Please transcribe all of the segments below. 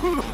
Oh!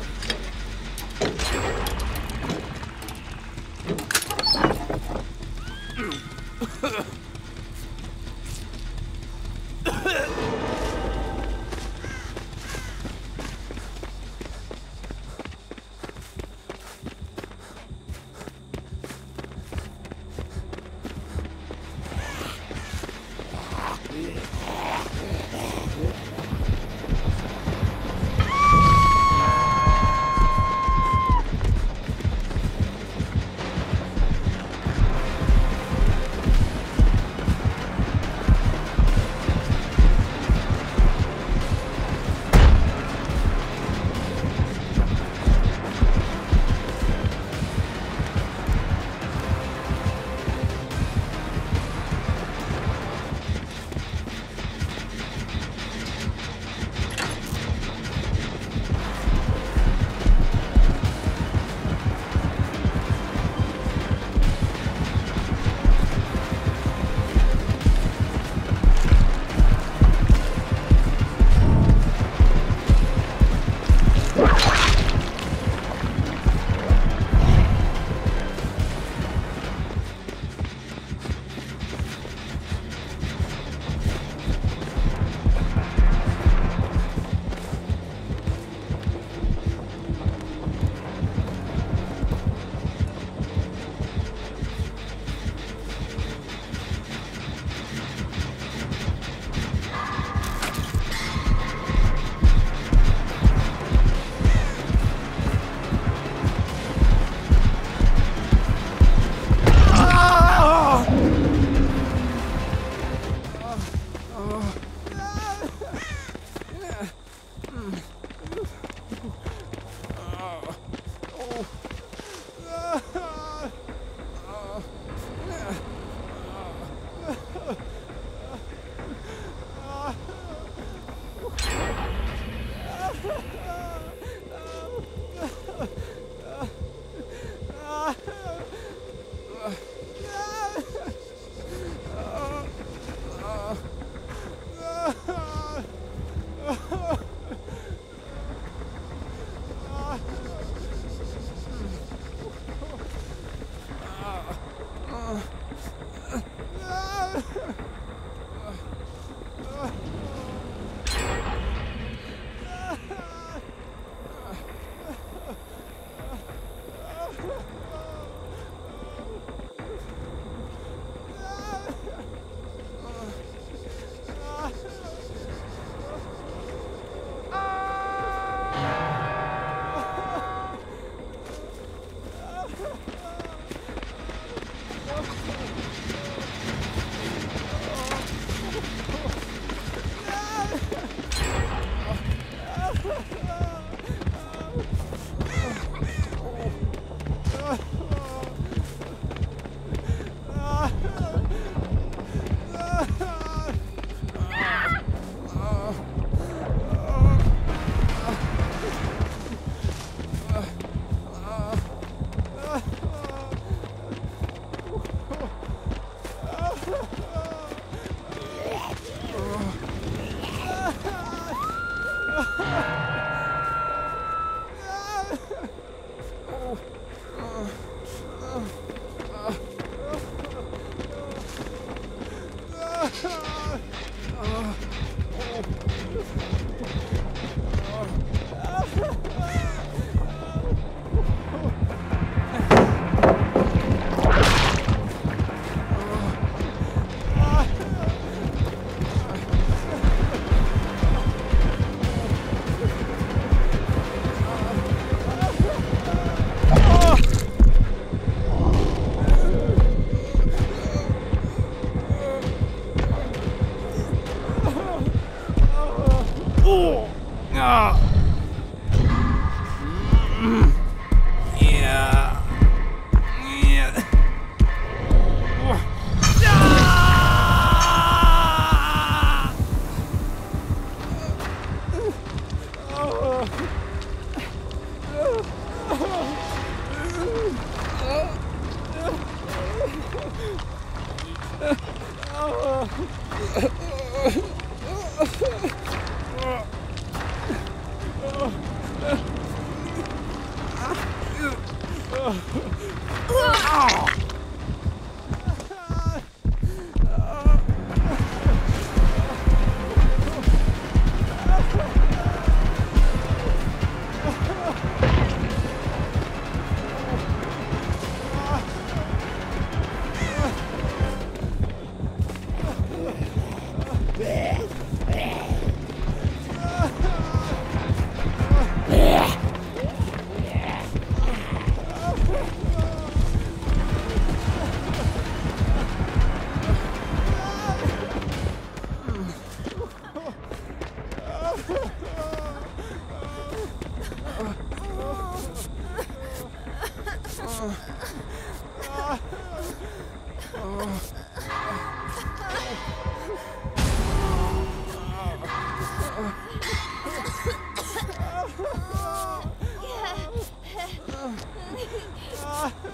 Ah!